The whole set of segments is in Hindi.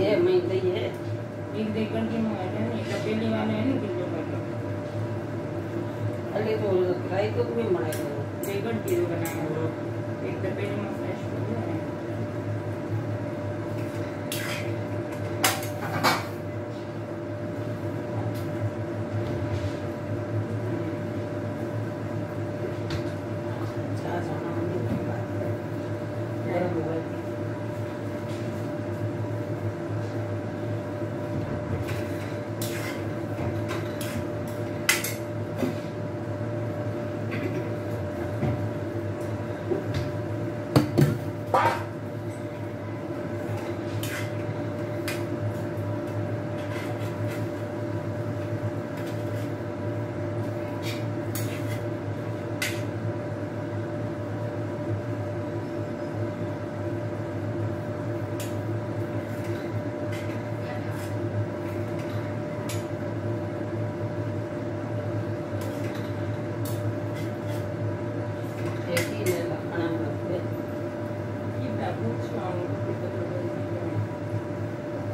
ये मैं दही है एक देकर के मंगाया नहीं तपेली वाले है ना किलो का अरे तो खाई तो तुम्हें मंगाया देकर किलो बनाया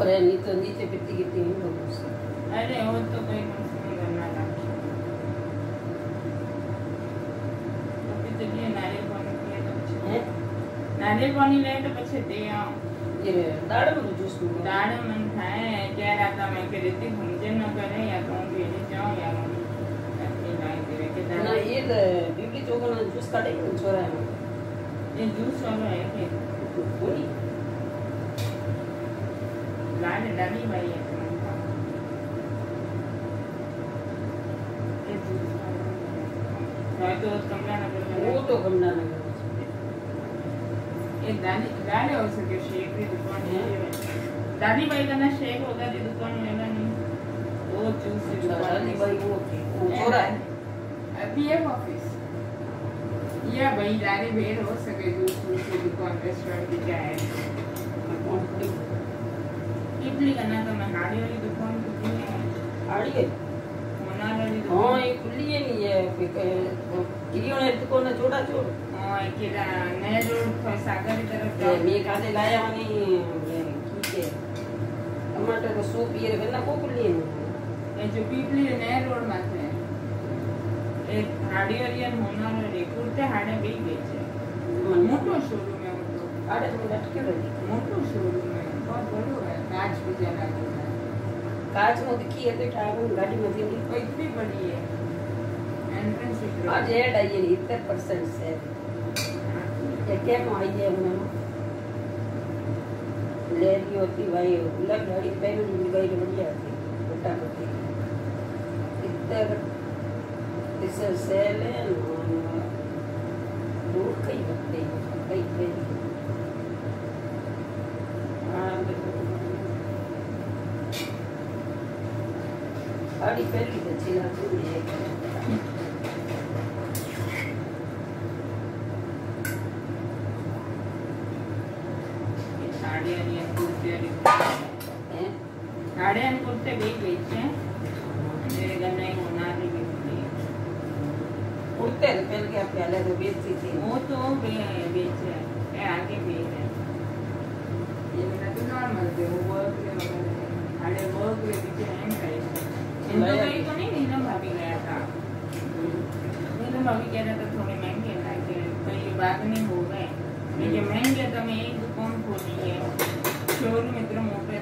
પર એ નીચે નીચે પીતી ગીતી નહીં ખબર છે. અરે હવે તો કઈ પણ સુંદર ના લાગે પછી તો કે નારિયેળ પાણી પીએ તો પછી હે? નારિયેળ પાણી લે તો પછી તે આમ એ દાડમનું જ્યુસ નું દાળ મન થાય ત્યારે આ તમે કે રીતે સમજે ન કરે યા તો હું ઘેરે જાઉં યા હું નથી લાવી દેવે કે ના દાળ એ જ બીબલી ચોખાનો જ્યુસ કાઢી ને છોરાનો એ જ્યુસ વાળો એ કે પૂરી Uganda ndabima yenu तो वो तो कमला नगर ये दानी दाने हो सके शेख की दुकान है दानी भाई का ना शेख होगा ये दुकान में ना नहीं। वो जूस की दुकान दानी भाई। वो वो हो रहा है। अभी है ऑफ़िस या भाई दाने भेड़ हो सके जूस की दुकान रेस्टोरेंट की क्या है। ಕುಡ್ಲಿಕ್ಕೆ ಅನ್ನಕ ಮೆ ಹಾಡಿ ಹಾಡಿ ದುಕಾನ್ ಕುಡ್ಲಿಕ್ಕೆ ಹಾಡಿಗೆ ಮೊನಾರಲ್ಲಿ ಹಾಂ ಈ ಕುಡ್ಲಿಗೆ ನೀ ಕಿರಿಯೋಣ ಎತ್ಕೊಂಡು ಚೂಡ ಚೂಡು ಹಾಂ ಕಿರ ನಯ ರೋಡ್ ಸಾಗರ तरफ़ ನೀ ಕಾದೆ ಲಾಯ ಮನಿ ಕೀಕೆ ಟಮಾಟರ ಸೂಪ್ ये करना को कुल्ली है जो पीपली नया रोड माथे एक हाडी और ये होना रे कुर्ते हाडे भी गई है मोटो शोरूम है मोटो अरे तो लटके रही मोटो शोरूम है बहुत बड़ो कांच भुजिया कांच में देखी है तो ठाकुर गाड़ी में दिखी तो इतनी बड़ी है। एंट्रेंस आज ये डाइए नहीं इतने परसेंट से। ये क्या माई है उन्हें ले रही होती वही तो होती लग गाड़ी पहले भी गई गई बढ़िया आती बटा बटी इतने इससे सेल है ना दूर कहीं बटते कहीं पे डिपेंड बच्चे लागू साड़े हम कुर्ते भी बेचते हैं। गन्ने होना भी बेचते हैं। कुर्ते पहले के पहले तो बेचती थी। वो तो बेचे हैं आगे बेच है। ये मेरा तो नॉर्मल थे वो वर्क के साड़े वर्क के पीछे हैंग करे था रहा था थोड़े महँगे ना कि बाद तो मैं एक दुकान खोली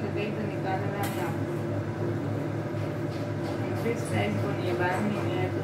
तो कहीं तो निकाल है आपको फिक्स प्राइस को नहीं है में है तो तो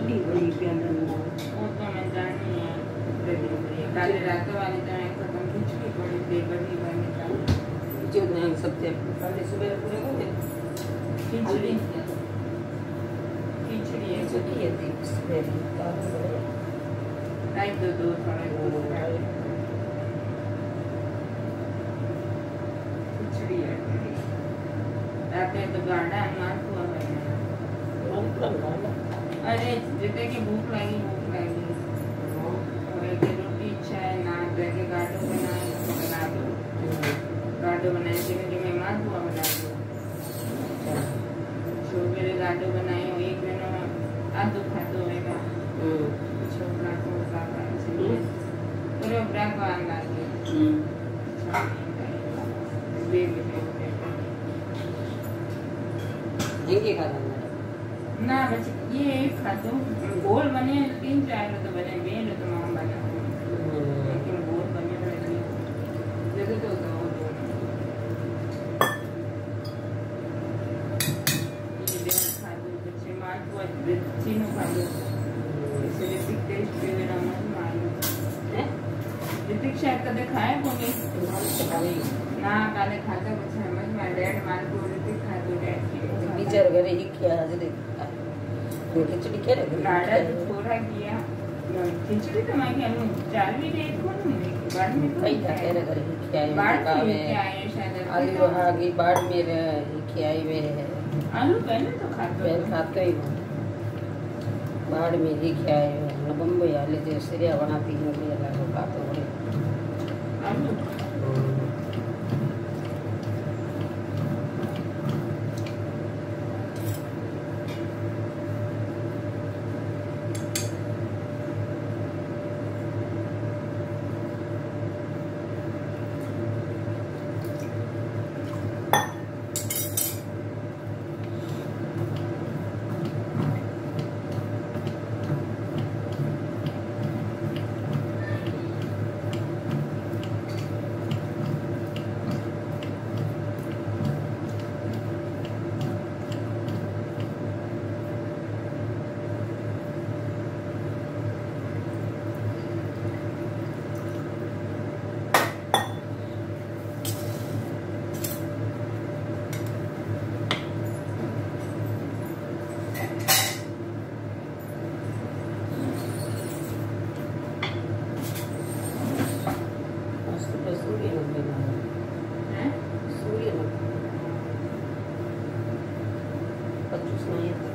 कितनी बड़ी अंदर वो तो मैं जानती हूँ। काले रात वाले तो मैं खत्म खिंचनी पड़ी पेपर भी बन निकाल जो ना सब्जेक्ट पहले सुबह पूरे हो गए खिचड़ी। खिचड़ी है। छोटी है थी सुबह टाइम तो दो थोड़ा वो खिचड़ी है। रात में तो गाड़ा मार हुआ है। अरे जैसे कि भूख लगी भूख लगी। रोटी इच्छा है ना जाके गाडो बनाए बना दो गाडो बनाए थे मेरी मेहमान हुआ बना दो जो मेरे गाडो बनाए हो एक महीना में तो खा दो होगा छोकरा को पापा से पूरे बड़ा को आन लागे बेबी खाना? ना बस ये ખાધું ગોળ મને તીન ચાર હતો બધા મેં હતો મામા બાજા લેકિન ગોળ બને જગતો હતો ખાધું પછી માથું ચીનું ખાધું પછી રિતિક ટેસ્ટ પીવેલા મને માર્યું હે રિતિક શાયદ કદે ખાય કોને ના કાલે ખાધા પછી એમ જ મારે ડેડ મારું રિતિક ખાધું ડેડ બીજા ઘરે એ ખ્યાલ જ खिचड़ी खेलेगी थोड़ा किया खिचड़ी तो मैं चार भी देखूँ बाढ़ में आलू वहाँ गई बाढ़ में खियाई हुए है आलू पहले तो खाते पहले खाते ही बाढ़ में ही खियाई हुए बम्बई आलू जैसे बनाती हूँ अलग खाते हुए आलू sleeve.